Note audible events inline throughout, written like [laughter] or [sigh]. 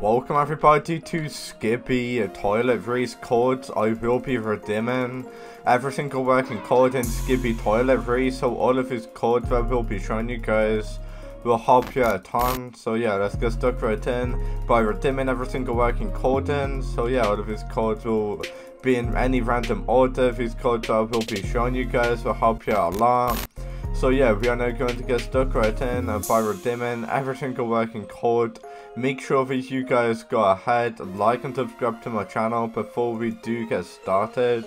welcome everybody to Skibi Toilet Race Codes. I will be redeeming every single working code in Skibi Toilet Race, so all of his codes that will be showing you guys will help you a ton. So yeah, let's get stuck right in by redeeming every single working code in. So yeah, all of his codes will be in any random order. These codes I will be showing you guys will help you a lot. So yeah, we are now going to get stuck right in and by redeeming every single working code. Make sure that you guys go ahead, like and subscribe to my channel before we do get started.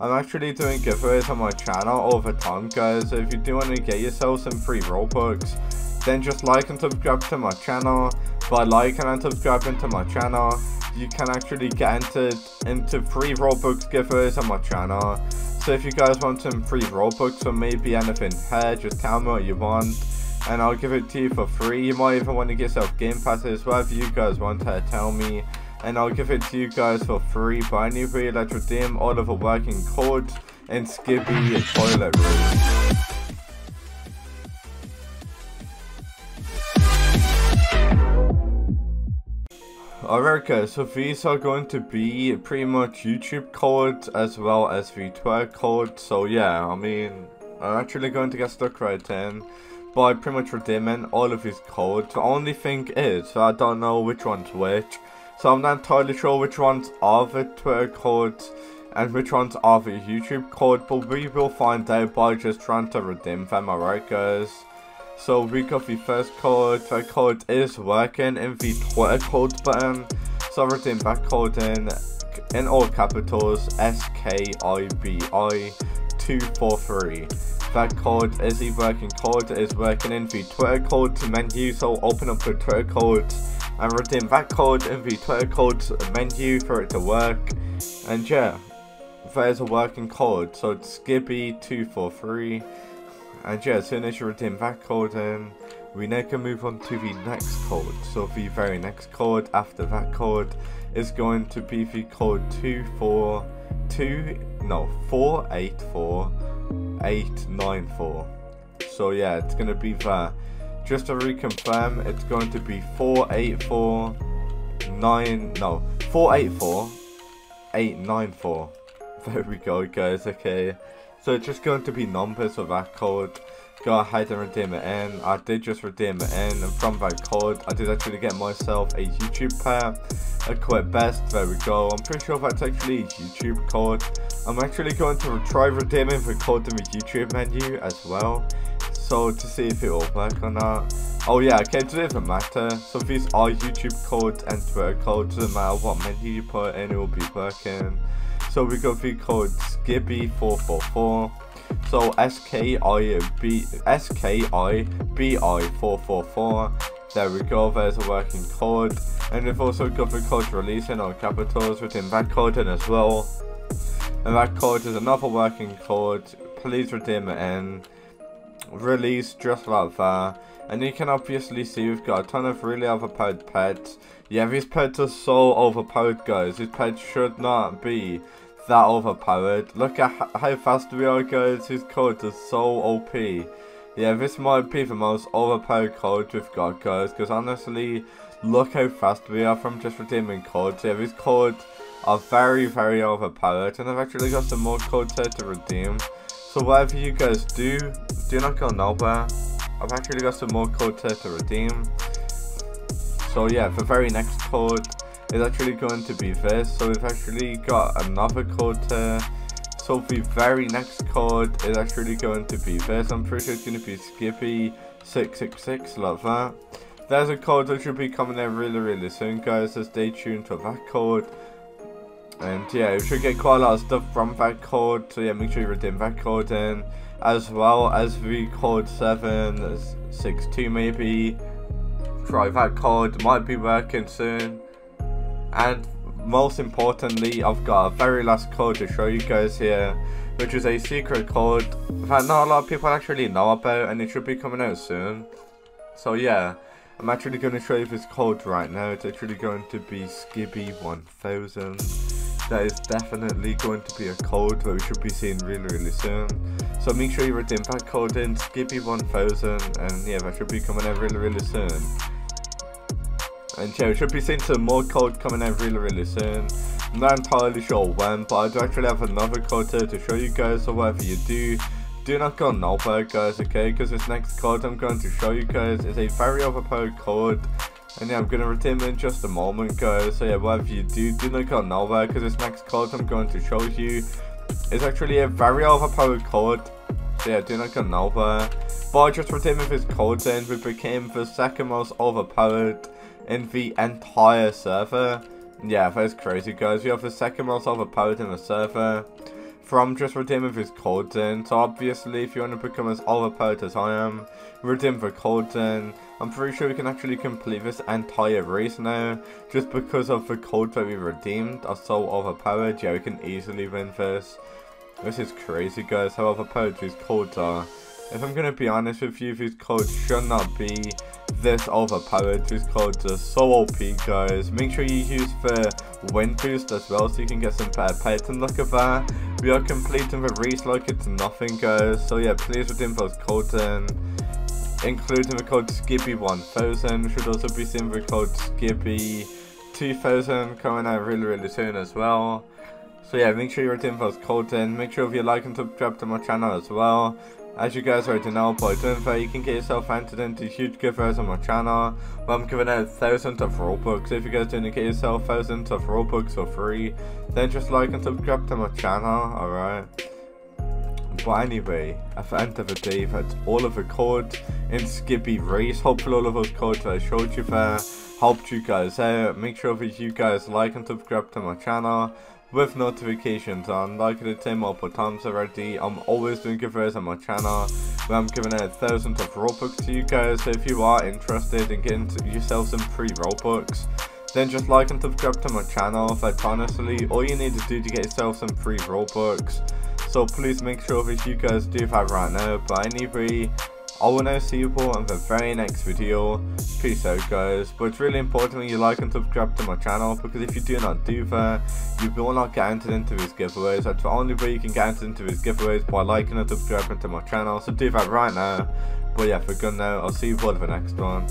I'm actually doing giveaways on my channel all the time guys, so if you do want to get yourself some free Robux, then just like and subscribe to my channel. By liking and subscribing to my channel, you can actually get entered into free Robux giveaways on my channel. So if you guys want some free Robux or maybe anything here, just tell me what you want. And I'll give it to you for free. You might even want to get yourself Game Passes, whatever you guys want to tell me. And I'll give it to you guys for free. But I anyway, let's redeem all of the working codes and Skibi toilet room. Alright guys, so these are going to be pretty much YouTube codes as well as the Twitter codes, So yeah, I mean, I'm actually going to get stuck right in by pretty much redeeming all of his codes. The only thing is, I don't know which one's which. So I'm not entirely sure which ones are the Twitter codes and which ones are the YouTube code. But we will find out by just trying to redeem them, alright guys. So we got the first code, that code is working in the Twitter code button. So redeem that code in, in all capitals, S-K-I-B-I 243. That code is the working code, is working in the Twitter code menu, so open up the Twitter code and redeem that code in the Twitter code menu for it to work. And yeah, there's a working code, so it's Skibi243. And yeah, as soon as you redeem that code in, we now can move on to the next chord. So the very next chord after that chord is going to be the code 242, no, 484894. So yeah, it's going to be that. Just to reconfirm, it's going to be 4849, no, 484894. [laughs] There we go guys, okay. So it's just going to be numbers of that code. Go ahead and redeem it in. I did just redeem it in and from that code I did actually get myself a YouTube pair. A quit best, there we go. I'm pretty sure that's actually YouTube code. I'm actually going to try redeeming the code in the YouTube menu as well. So to see if it will work or not. Oh yeah, okay, it doesn't matter. So these are YouTube codes and Twitter codes, doesn't matter what menu you put in, it will be working. So we got the code Skibi444. So S-K-I-B S-K-I-B-I 444. There we go, there's a working code. And we've also got the code releasing all capitals within that code in as well. And that code is another working code. Please redeem it in. Release just like that. And you can obviously see we've got a ton of really overpowered pets. Yeah, these pets are so overpowered guys. These pets should not be that overpowered. Look at how fast we are guys, his code is so OP. Yeah, this might be the most overpowered code we've got guys, because honestly, look how fast we are from just redeeming codes. Yeah, these codes are very, very overpowered, and I've actually got some more codes here to redeem. So whatever you guys do, do not go nowhere. I've actually got some more codes here to redeem. So yeah, the very next code is actually going to be this. So we've actually got another code. So the very next code is actually going to be this. I'm pretty sure it's going to be Skibi666, love that. There's a code that should be coming in really, really soon, guys. So stay tuned for that code. And yeah, you should get quite a lot of stuff from that code. So yeah, make sure you redeem that code in. As well as the code 762 maybe. Try that code, might be working soon. And most importantly, I've got a very last code to show you guys here, which is a secret code that not a lot of people actually know about and it should be coming out soon. So yeah, I'm actually going to show you this code right now. It's actually going to be Skibi1000. That is definitely going to be a code that we should be seeing really really soon. So make sure you redeem that code in Skibi1000 and yeah, that should be coming out really really soon. And yeah, we should be seeing some more code coming out really, really soon. I'm not entirely sure when, but I do actually have another code here to show you guys, so whatever you do, do not go nowhere guys, okay? Because this next code I'm going to show you guys is a very overpowered code. And yeah, I'm going to redeem it in just a moment guys. So yeah, whatever you do, do not go nowhere because this next code I'm going to show you is actually a very overpowered code. So yeah, do not go nowhere. But just redeeming this code and we became the second most overpowered in the entire server. Yeah, that's crazy guys. We have the second most overpowered in the server from just redeeming his codes in. So obviously if you want to become as overpowered as I am, redeem the codes in. I'm pretty sure we can actually complete this entire race now. Just because of the codes that we redeemed are so overpowered. Yeah, we can easily win this. This is crazy guys, how overpowered these codes are. If I'm going to be honest with you, these codes should not be this overpowered. These codes are so OP guys. Make sure you use the wind boost as well so you can get some pets. And look at that. We are completing the race like it's nothing guys. So yeah, please redeem those codes in. Including the code Skibi1000. Should also be seeing the code Skibi2000 coming out really really soon as well. So yeah, make sure you redeem those codes in. Make sure if you like and subscribe to my channel as well. As you guys already know, by doing that you can get yourself entered into huge giveaways on my channel where I'm giving out thousands of Robux. If you guys didn't get yourself thousands of Robux for free, then just like and subscribe to my channel, alright? But anyway, at the end of the day, that's all of the codes in Skibi Race. Hopefully all of those codes I showed you there helped you guys out. Make sure that you guys like and subscribe to my channel with notifications on. Like I did multiple times already, I'm always doing giveaways on my channel where I'm giving out thousands of Robux to you guys. So if you are interested in getting yourself some free Robux, then just like and subscribe to my channel. Like honestly, all you need to do to get yourself some free Robux. So please make sure that you guys do that right now. But anyway, I will now see you all in the very next video. Peace out guys. But it's really important that you like and subscribe to my channel because if you do not do that, you will not get entered into these giveaways. That's the only way you can get entered into these giveaways by liking and subscribing to my channel. So do that right now. But yeah, for good now, I'll see you all in the next one.